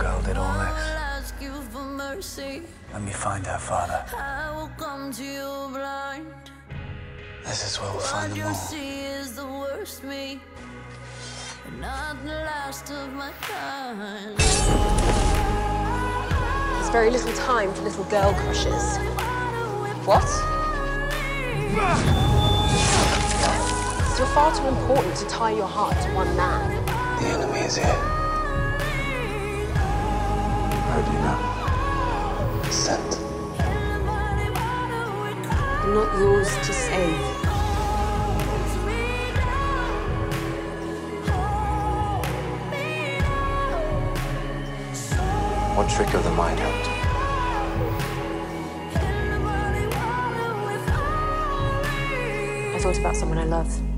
girl did all this. ask you for mercy. Let me find her father. I will come to you blind. This is where we'll find What them you all. see is the worst me, not the last of my kind. There's very little time for little girl crushes. What? You're far too important to tie your heart to one man. The enemy is here. Sent. I'm not yours to save. What trick of the mind helped? I thought about someone I love.